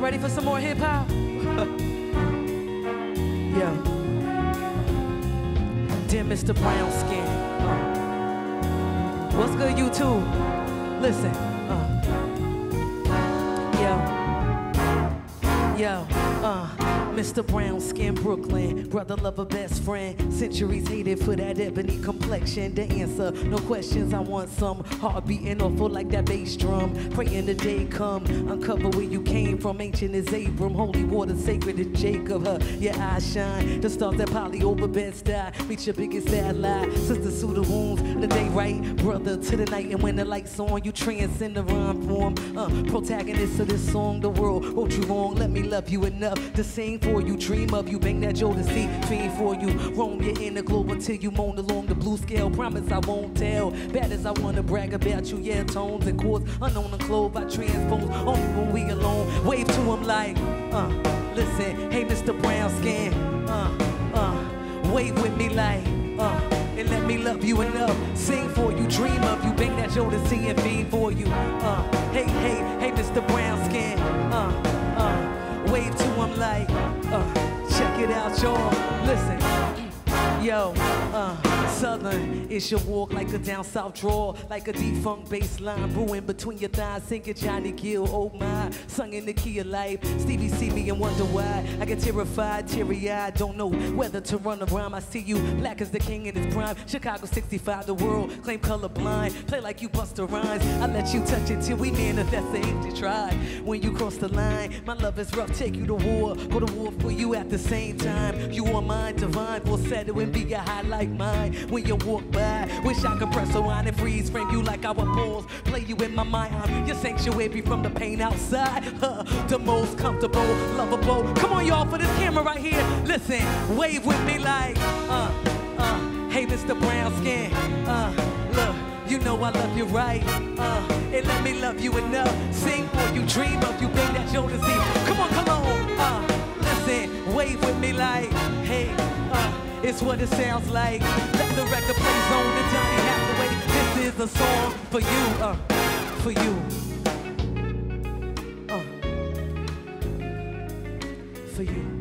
Y'all ready for some more hip hop? yeah. Dear Mr. Brown Skin. Uh. What's good, YouTube? Listen. Uh. Yo. Yo. Uh. Mr. Brown Skin, Brooklyn. Brother, lover, best friend. Centuries hated for that ebony complexion. The answer, no questions. I want some heart beating awful like that bass drum. Praying the day come. Uncover where you came from. Ancient is Abram. Holy water sacred as Jacob. Huh? Your eyes shine. The stars that poly over bed die. Meet your biggest lie. Sister sue the wounds. The day right. Brother to the night. And when the lights on, you transcend the rhyme form. Uh, protagonist of this song. The world wrote you wrong. Let me love you enough to sing for you. Dream of you. Bang that Jodeci. Fiend for you. Roam your inner globe until you moan along the blue scale. Promise I won't tell. Bad as I wanna brag about you. Yeah, tones and chords. Unknown and clove. I transpose. Only when we alone. Wave to him like, uh, listen. Hey, Mr. Brown Skin. Uh, uh, wave with me like, uh, and let me love you enough. Sing for you, dream of you, bang that Jodeci and fiend for you. Uh, hey, hey, hey, Mr. Brown Skin. Uh, uh, wave to him like, it out, y'all. Listen. Yo, uh, Southern, it's your walk like a down south draw, like a defunct bass line brewing between your thighs, singing Johnny Gill, oh my, sung in the key of life. Stevie see me and wonder why I get terrified, teary eyed, don't know whether to run around. I see you black as the king in his prime. Chicago 65, the world claim colorblind. Play like you Busta Rhymes. I let you touch it till we manifest the empty tribe. When you cross the line, my love is rough. Take you to war, go to war for you at the same time. You are mine, divine, will settle and be a high like mine. When you walk by, wish I could press around and freeze frame you like our balls. Play you in my mind, your sanctuary from the pain outside. Huh, the most comfortable, lovable. Come on, y'all, for this camera right here. Listen, wave with me like, uh, uh. Hey, Mr. Brown Skin, uh, look. You know I love you right, uh, and let me love you enough. Sing for you, dream of you, bang that see. Come on, come on, uh, listen, wave with me like, hey, uh, it's what it sounds like. Let the record play zone and Donny Hathaway. This is a song for you, uh, for you, uh, for you.